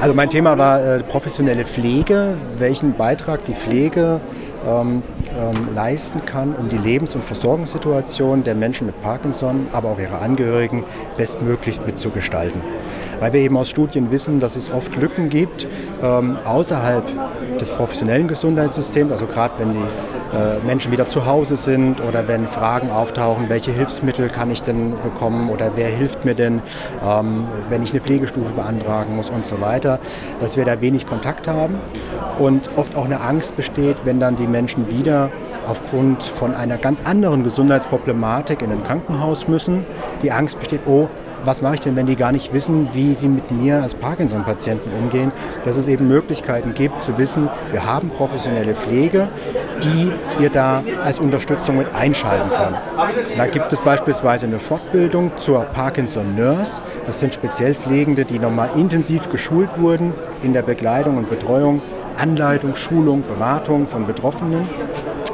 Also mein Thema war äh, professionelle Pflege, welchen Beitrag die Pflege ähm, ähm, leisten kann, um die Lebens- und Versorgungssituation der Menschen mit Parkinson, aber auch ihrer Angehörigen bestmöglichst mitzugestalten. Weil wir eben aus Studien wissen, dass es oft Lücken gibt ähm, außerhalb des professionellen Gesundheitssystems, also gerade wenn die äh, Menschen wieder zu Hause sind oder wenn Fragen auftauchen, welche Hilfsmittel kann ich denn bekommen oder wer hilft mir denn, ähm, wenn ich eine Pflegestufe beantragen muss und so weiter, dass wir da wenig Kontakt haben und oft auch eine Angst besteht, wenn dann die Menschen wieder aufgrund von einer ganz anderen Gesundheitsproblematik in ein Krankenhaus müssen. Die Angst besteht, oh, was mache ich denn, wenn die gar nicht wissen, wie sie mit mir als Parkinson-Patienten umgehen, dass es eben Möglichkeiten gibt zu wissen, wir haben professionelle Pflege, die wir da als Unterstützung mit einschalten können. Da gibt es beispielsweise eine Fortbildung zur Parkinson-Nurse. Das sind speziell Pflegende, die nochmal intensiv geschult wurden in der Begleitung und Betreuung Anleitung, Schulung, Beratung von Betroffenen,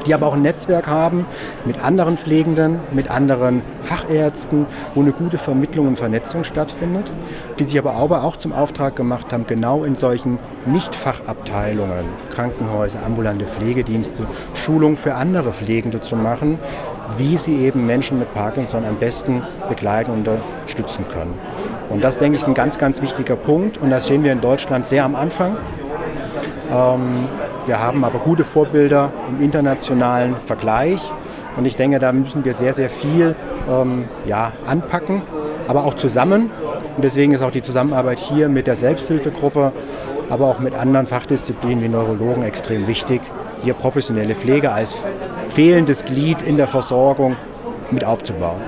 die aber auch ein Netzwerk haben mit anderen Pflegenden, mit anderen Fachärzten, wo eine gute Vermittlung und Vernetzung stattfindet, die sich aber auch zum Auftrag gemacht haben, genau in solchen Nicht-Fachabteilungen, Krankenhäuser, ambulante Pflegedienste, Schulung für andere Pflegende zu machen, wie sie eben Menschen mit Parkinson am besten begleiten und unterstützen können. Und das, denke ich, ist ein ganz, ganz wichtiger Punkt. Und da stehen wir in Deutschland sehr am Anfang. Ähm, wir haben aber gute Vorbilder im internationalen Vergleich. Und ich denke, da müssen wir sehr, sehr viel ähm, ja, anpacken, aber auch zusammen. Und deswegen ist auch die Zusammenarbeit hier mit der Selbsthilfegruppe, aber auch mit anderen Fachdisziplinen wie Neurologen extrem wichtig, hier professionelle Pflege als fehlendes Glied in der Versorgung mit aufzubauen.